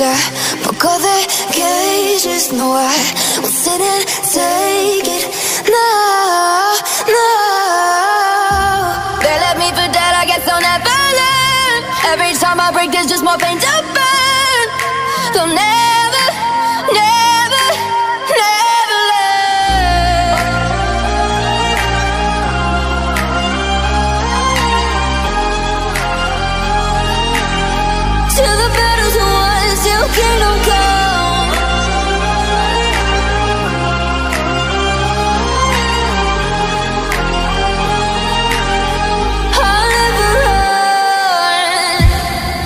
I broke all the cages No, I won't sit and take it. No, no They left me for dead, I guess I'll never learn. Every time I break there's just more pain to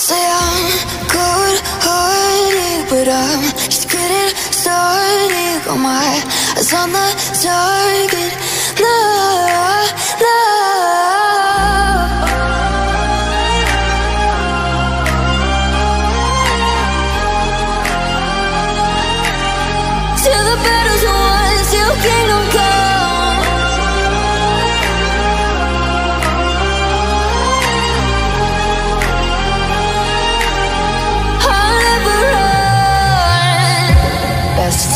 Say I'm good hearted, but I'm just getting started. Got my eyes on the target. No, no.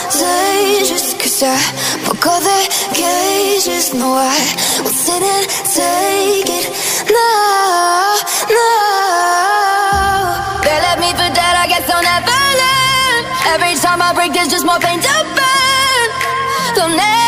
I'm cause I broke all the cages No, I will sit and take it. No, no. They left me for dead, I guess I'll never learn. Every time I break, there's just more pain to burn. They'll never,